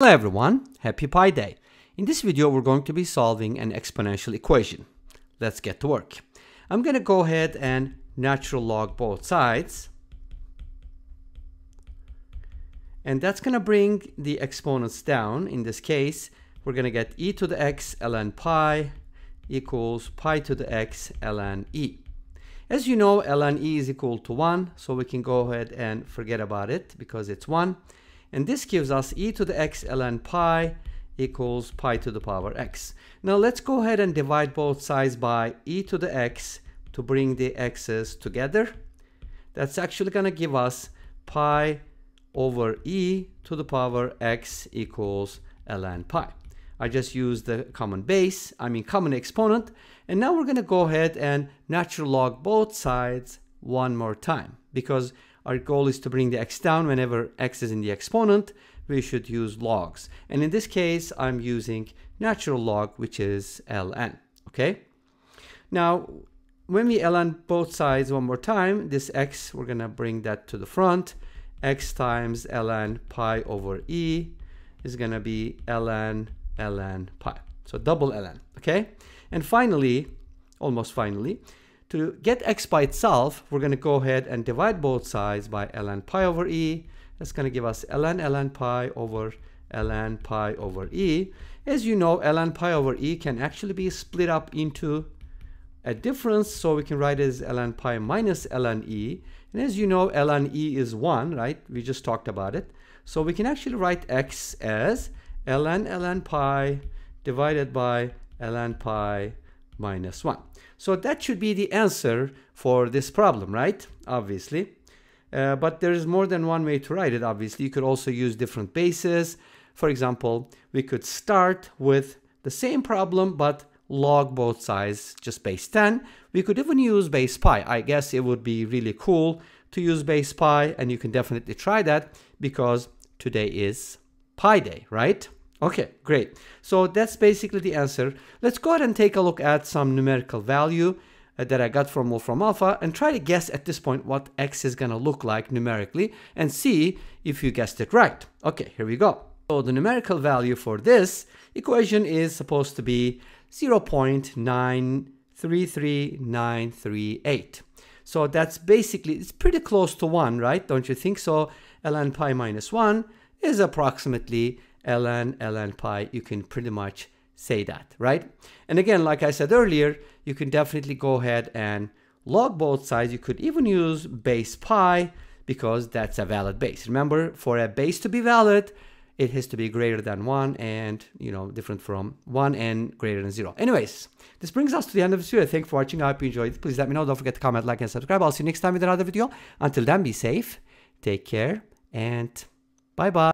Hello everyone, happy Pi Day. In this video we're going to be solving an exponential equation. Let's get to work. I'm going to go ahead and natural log both sides. And that's going to bring the exponents down. In this case, we're going to get e to the x ln pi equals pi to the x ln e. As you know, ln e is equal to 1, so we can go ahead and forget about it because it's 1. And this gives us e to the x ln pi equals pi to the power x. Now let's go ahead and divide both sides by e to the x to bring the x's together. That's actually going to give us pi over e to the power x equals ln pi. I just used the common base, I mean common exponent, and now we're going to go ahead and natural log both sides one more time because our goal is to bring the x down whenever x is in the exponent. We should use logs. And in this case, I'm using natural log, which is ln. Okay. Now, when we ln both sides one more time, this x, we're to bring that to the front. x times ln pi over e is to be ln ln pi. So double ln. Okay. And finally, almost finally, to get x by itself, we're going to go ahead and divide both sides by ln pi over e. That's going to give us ln ln pi over ln pi over e. As you know, ln pi over e can actually be split up into a difference, so we can write it as ln pi minus ln e. And as you know, ln e is 1, right? We just talked about it. So we can actually write x as ln ln pi divided by ln pi minus 1. So that should be the answer for this problem, right? Obviously. Uh, but there is more than one way to write it, obviously. You could also use different bases. For example, we could start with the same problem, but log both sides, just base 10. We could even use base pi. I guess it would be really cool to use base pi, and you can definitely try that because today is Pi Day, right? Okay, great. So that's basically the answer. Let's go ahead and take a look at some numerical value uh, that I got from Wolfram Alpha and try to guess at this point what x is going to look like numerically and see if you guessed it right. Okay, here we go. So the numerical value for this equation is supposed to be 0.933938. So that's basically, it's pretty close to 1, right? Don't you think so? ln pi minus 1 is approximately ln, ln pi, you can pretty much say that, right? And again, like I said earlier, you can definitely go ahead and log both sides. You could even use base pi because that's a valid base. Remember, for a base to be valid, it has to be greater than 1 and, you know, different from 1 and greater than 0. Anyways, this brings us to the end of this video. Thank you for watching. I hope you enjoyed it. Please let me know. Don't forget to comment, like, and subscribe. I'll see you next time with another video. Until then, be safe, take care, and bye-bye.